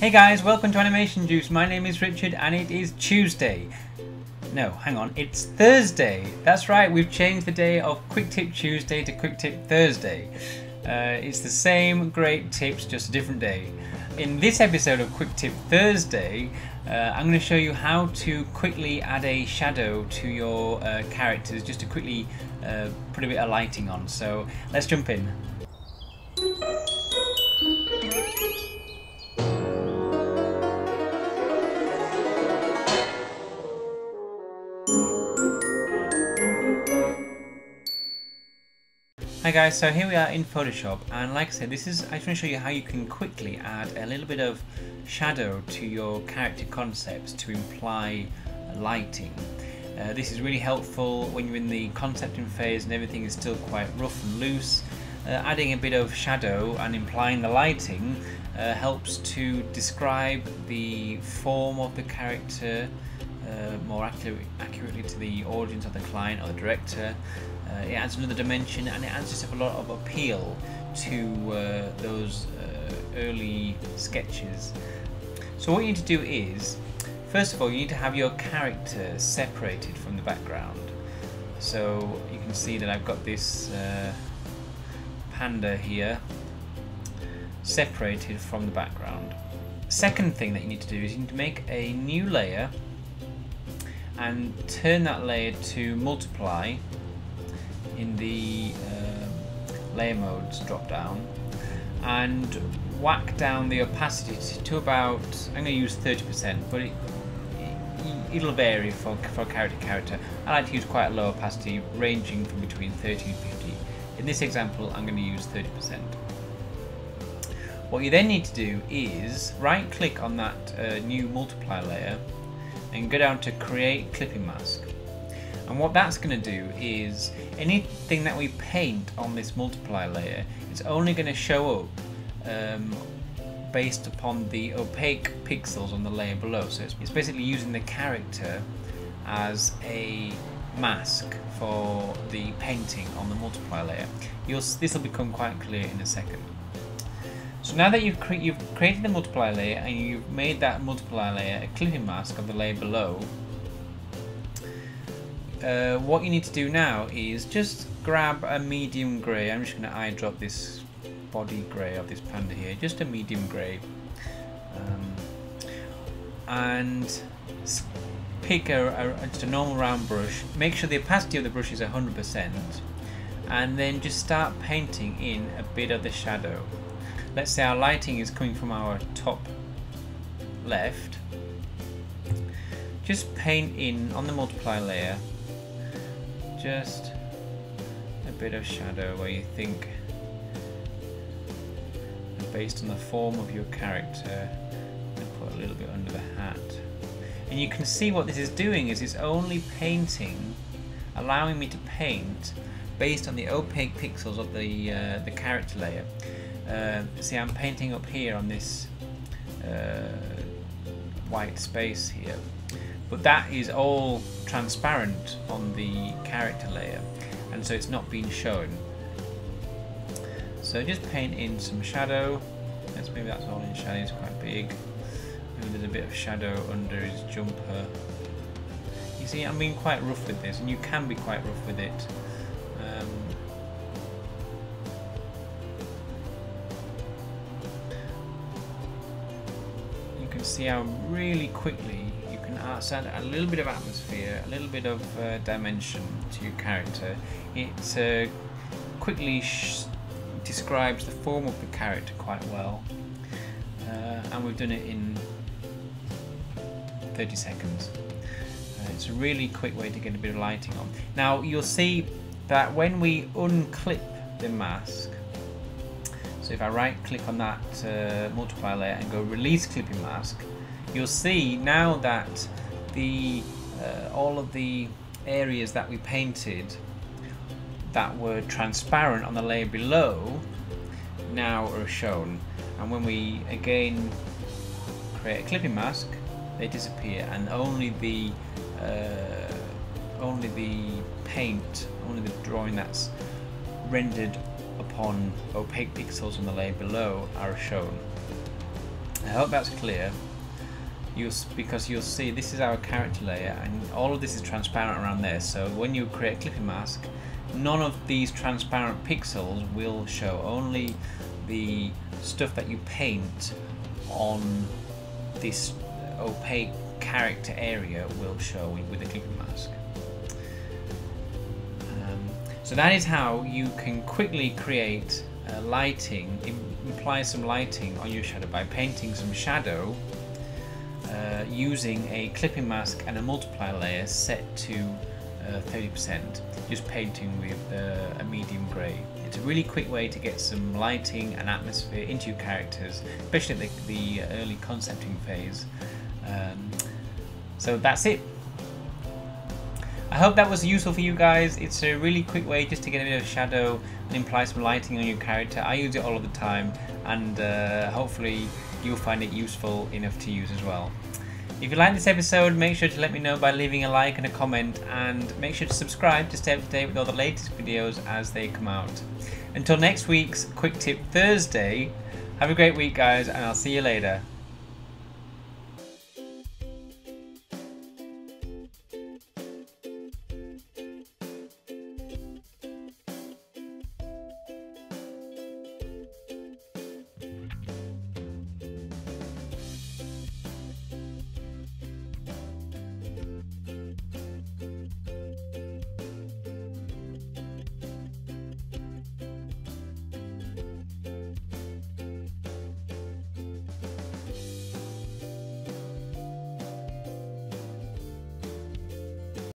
Hey guys, welcome to Animation Juice. My name is Richard and it is Tuesday. No, hang on, it's Thursday. That's right, we've changed the day of Quick Tip Tuesday to Quick Tip Thursday. Uh, it's the same great tips, just a different day. In this episode of Quick Tip Thursday, uh, I'm going to show you how to quickly add a shadow to your uh, characters, just to quickly uh, put a bit of lighting on. So let's jump in. Hi guys, so here we are in Photoshop and like I said this is I just want to show you how you can quickly add a little bit of shadow to your character concepts to imply lighting. Uh, this is really helpful when you're in the concepting phase and everything is still quite rough and loose. Uh, adding a bit of shadow and implying the lighting uh, helps to describe the form of the character accurately to the audience or the client or the director. Uh, it adds another dimension and it adds just a lot of appeal to uh, those uh, early sketches. So what you need to do is, first of all, you need to have your character separated from the background. So you can see that I've got this uh, panda here separated from the background. Second thing that you need to do is you need to make a new layer and turn that layer to multiply in the uh, layer modes drop down and whack down the opacity to about I'm going to use 30% but it, it, will vary for, for character character. I like to use quite a low opacity ranging from between 30 and 50 in this example I'm going to use 30% what you then need to do is right click on that uh, new multiply layer and go down to create clipping mask. And what that's going to do is anything that we paint on this multiply layer is only going to show up um, based upon the opaque pixels on the layer below. So it's, it's basically using the character as a mask for the painting on the multiply layer. You'll, this will become quite clear in a second. So now that you've, cre you've created the multiply layer and you've made that multiply layer a clipping mask of the layer below, uh, what you need to do now is just grab a medium grey. I'm just going to eye drop this body grey of this panda here, just a medium grey. Um, and pick a, a, just a normal round brush. Make sure the opacity of the brush is 100% and then just start painting in a bit of the shadow let's say our lighting is coming from our top left. Just paint in on the multiply layer just a bit of shadow where you think based on the form of your character and put a little bit under the hat. And you can see what this is doing is it's only painting allowing me to paint based on the opaque pixels of the uh, the character layer uh, see I'm painting up here on this uh, white space here. But that is all transparent on the character layer and so it's not being shown. So just paint in some shadow. Let's maybe that's all in shadow it's quite big. Maybe there's a bit of shadow under his jumper. You see I'm being quite rough with this and you can be quite rough with it can see how really quickly you can add a little bit of atmosphere, a little bit of uh, dimension to your character. It uh, quickly describes the form of the character quite well, uh, and we've done it in 30 seconds. Uh, it's a really quick way to get a bit of lighting on. Now you'll see that when we unclip the mask, so if I right click on that uh, multiply layer and go release clipping mask, you'll see now that the uh, all of the areas that we painted that were transparent on the layer below now are shown. And when we again create a clipping mask they disappear. And only the uh, only the paint only the drawing that's rendered upon opaque pixels on the layer below are shown. I hope that's clear. You'll, because you'll see this is our character layer and all of this is transparent around there so when you create a clipping mask none of these transparent pixels will show only the stuff that you paint on this opaque character area will show with the clipping mask so that is how you can quickly create uh, lighting, imply some lighting on your shadow by painting some shadow uh, using a clipping mask and a multiply layer set to 30%, uh, just painting with uh, a medium grey. It's a really quick way to get some lighting and atmosphere into your characters, especially at the, the early concepting phase. Um, so that's it. I hope that was useful for you guys. It's a really quick way just to get a bit of shadow and imply some lighting on your character. I use it all of the time and uh, hopefully you'll find it useful enough to use as well. If you like this episode, make sure to let me know by leaving a like and a comment and make sure to subscribe to stay up to date with all the latest videos as they come out. Until next week's Quick Tip Thursday, have a great week guys and I'll see you later.